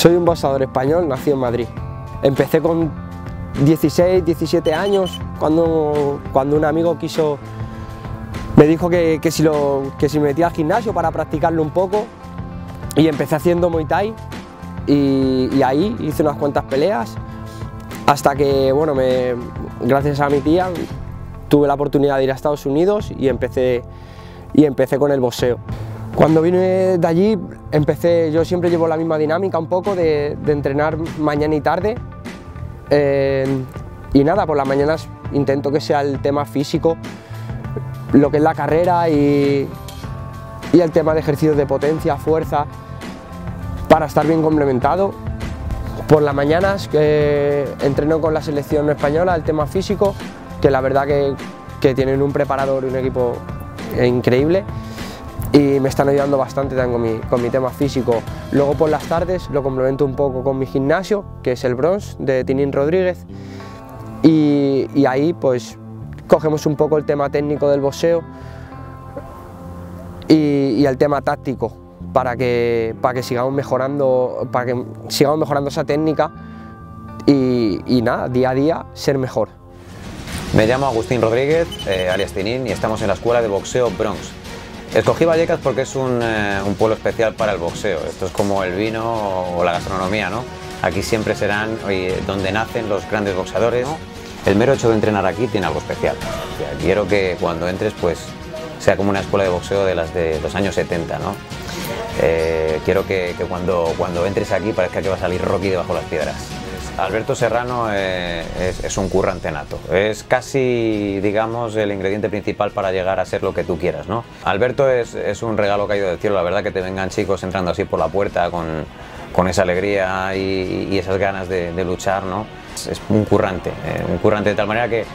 Soy un boxeador español, nacido en Madrid. Empecé con 16, 17 años, cuando, cuando un amigo quiso, me dijo que, que si me metía al gimnasio para practicarlo un poco y empecé haciendo Muay Thai y, ahí hice unas cuantas peleas hasta que, bueno, gracias a mi tía, tuve la oportunidad de ir a Estados Unidos y empecé, y empecé con el boxeo. Cuando vine de allí, empecé, yo siempre llevo la misma dinámica un poco de, entrenar mañana y tarde. Eh, y nada, por las mañanas intento que sea el tema físico, lo que es la carrera y, el tema de ejercicios de potencia, fuerza, para estar bien complementado. Por las mañanas eh, entreno con la selección española, el tema físico, que la verdad que tienen un preparador y un equipo increíble y me están ayudando bastante también con mi, tema físico. Luego por las tardes lo complemento un poco con mi gimnasio, que es el Bronze de Tinín Rodríguez, y, ahí pues cogemos un poco el tema técnico del boxeo y, el tema táctico, para que, para que sigamos mejorando, para que sigamos mejorando esa técnica y, y nada, día a día ser mejor. Me llamo Agustín Rodríguez, eh, alias Tinín, y estamos en la Escuela de Boxeo Bronx. Escogí Vallecas porque es un, eh, un, pueblo especial para el boxeo. Esto es como el vino o la gastronomía, ¿no? Aquí siempre serán donde nacen los grandes boxeadores. El mero hecho de entrenar aquí tiene algo especial. quiero que cuando entres, pues sea como una escuela de boxeo de las de los años 70, ¿no? Eh, quiero que, que, cuando, cuando entres aquí parezca que va a salir Rocky debajo de las piedras. Alberto Serrano eh, es, un currante nato, es casi, digamos, el ingrediente principal para llegar a ser lo que tú quieras, ¿no? Alberto es, un regalo caído del cielo, la verdad que te vengan chicos entrando así por la puerta con, esa alegría y, esas ganas de, luchar, ¿no? Es, un currante, eh, un currante de tal manera que,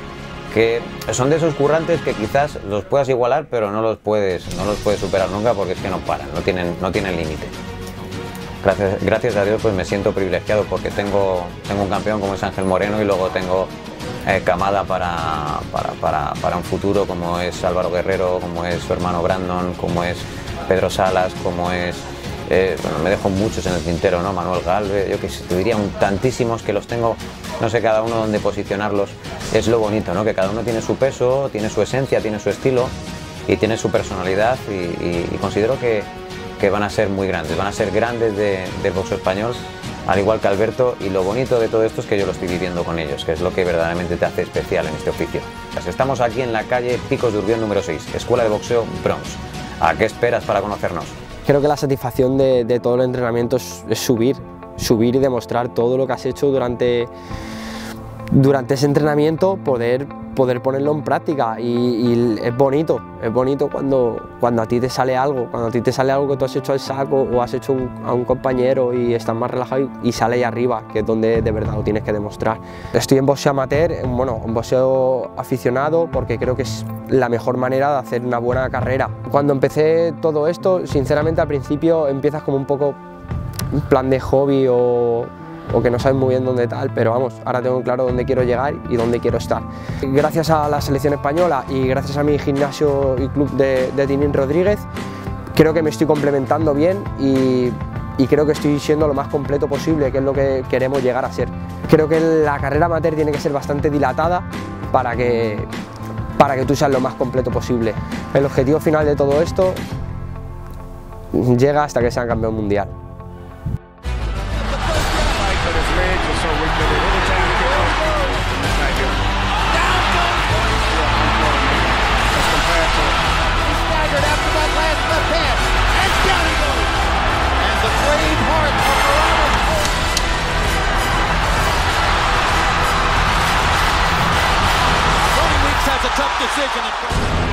que son de esos currantes que quizás los puedas igualar, pero no los puedes, no los puedes superar nunca porque es que no paran, no tienen, no tienen límite. Gracias, gracias, a Dios pues me siento privilegiado porque tengo, tengo un campeón como es Ángel Moreno y luego tengo eh, camada para, para, para, un futuro como es Álvaro Guerrero, como es su hermano Brandon, como es Pedro Salas, como es... Eh, bueno, me dejo muchos en el tintero, ¿no? Manuel Galve, yo que te diría un tantísimos que los tengo, no sé cada uno dónde posicionarlos. Es lo bonito, ¿no? Que cada uno tiene su peso, tiene su esencia, tiene su estilo y tiene su personalidad y considero que, que van a ser muy grandes, van a ser grandes del boxeo español, al igual que Alberto, y lo bonito de todo esto es que yo lo estoy viviendo con ellos, que es lo que verdaderamente te hace especial en este oficio. Pues estamos aquí en la calle Picos de Urbión número 6, Escuela de Boxeo Bronx. ¿A qué esperas para conocernos? Creo que la satisfacción de, todo el entrenamiento es subir, subir y demostrar todo lo que has hecho durante, durante ese entrenamiento, poder poder ponerlo en práctica y, es bonito, es bonito cuando, cuando a ti te sale algo, cuando a ti te sale algo que tú has hecho al saco o has hecho a un compañero y estás más relajado y, sale ahí arriba, que es donde de verdad lo tienes que demostrar. Estoy en boxeo amateur, bueno, en boxeo aficionado porque creo que es la mejor manera de hacer una buena carrera. Cuando empecé todo esto, sinceramente al principio empiezas como un poco plan de hobby o que no sabes muy bien dónde tal, pero vamos, ahora tengo claro dónde quiero llegar y dónde quiero estar. Gracias a la selección española y gracias a mi gimnasio y club de, de Rodríguez, creo que me estoy complementando bien y, y, creo que estoy siendo lo más completo posible, que es lo que queremos llegar a ser. Creo que la carrera amateur tiene que ser bastante dilatada para que, para que tú seas lo más completo posible. El objetivo final de todo esto llega hasta que sea campeón mundial. has a tough decision.